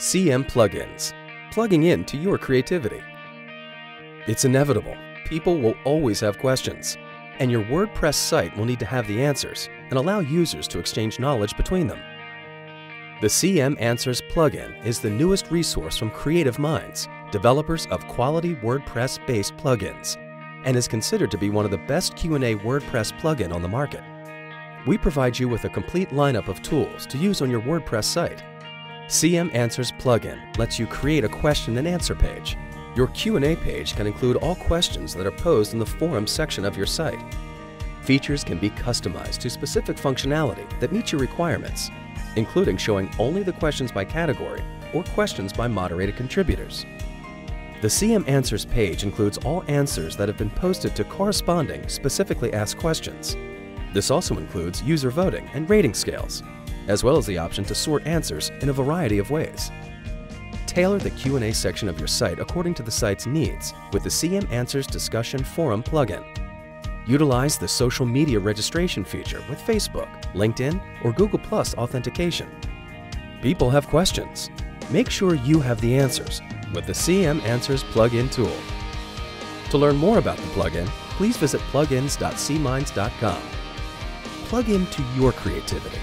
CM Plugins, plugging in to your creativity. It's inevitable. People will always have questions, and your WordPress site will need to have the answers and allow users to exchange knowledge between them. The CM Answers plugin is the newest resource from Creative Minds, developers of quality WordPress-based plugins, and is considered to be one of the best Q&A WordPress plugin on the market. We provide you with a complete lineup of tools to use on your WordPress site. CM Answers plugin lets you create a question and answer page. Your Q&A page can include all questions that are posed in the forum section of your site. Features can be customized to specific functionality that meets your requirements, including showing only the questions by category or questions by moderated contributors. The CM Answers page includes all answers that have been posted to corresponding, specifically asked questions. This also includes user voting and rating scales, as well as the option to sort answers in a variety of ways. Tailor the Q&A section of your site according to the site's needs with the CM Answers Discussion Forum plugin. Utilize the social media registration feature with Facebook, LinkedIn, or Google Plus authentication. People have questions. Make sure you have the answers with the CM Answers plugin tool. To learn more about the plugin, please visit plugins.cminds.com. Plug into your creativity